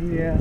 Yeah.